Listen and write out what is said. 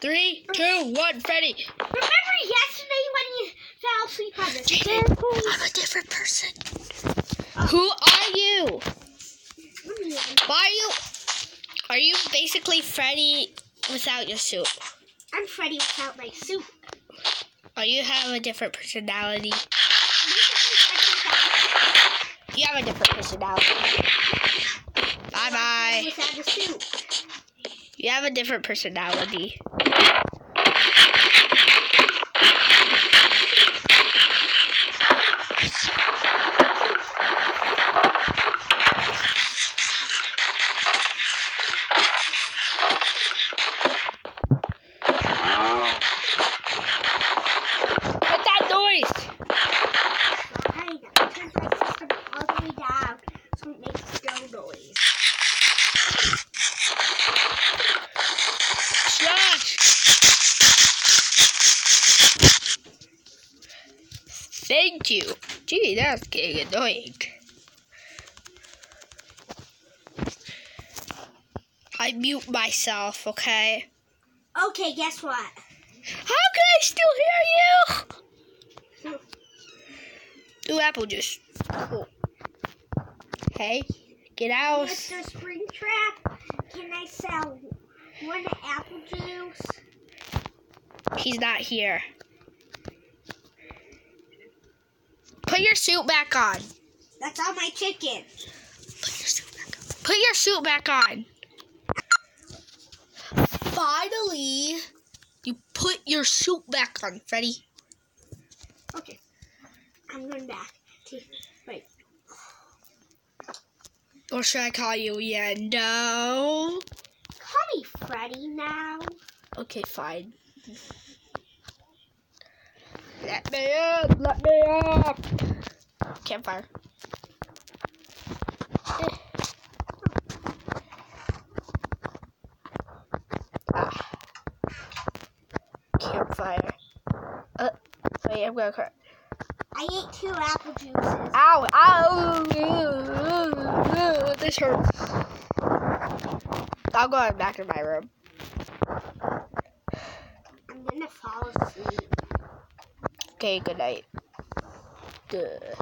Three, two, one, Freddy. Remember yesterday when you fell asleep on the staircase? I'm a different person. Who are you? Why are you? Are you basically Freddy without your suit? I'm Freddy without my suit. Oh, you have a different personality? You have a different personality. Bye bye. You have a different personality. Thank you. Gee, that's getting annoying. I mute myself, okay? Okay, guess what? How can I still hear you? Ooh, apple juice. Cool. Oh. Hey, get out. Mr. Springtrap, can I sell one apple juice? He's not here. Your suit back on. That's all my chicken. Put your suit back on. Put your suit back on. Finally, you put your suit back on, Freddy. Okay. I'm going back. Wait. Or should I call you Yenndo? Call me Freddy now. Okay, fine. Let me up! Let me up! Campfire. Ah. Campfire. Uh, wait, I'm gonna cry. I ate two apple juices. Ow! Ow! Ew, ew, ew, This hurts. I'll go back in my room. I'm gonna fall asleep. Okay, good night. Duh.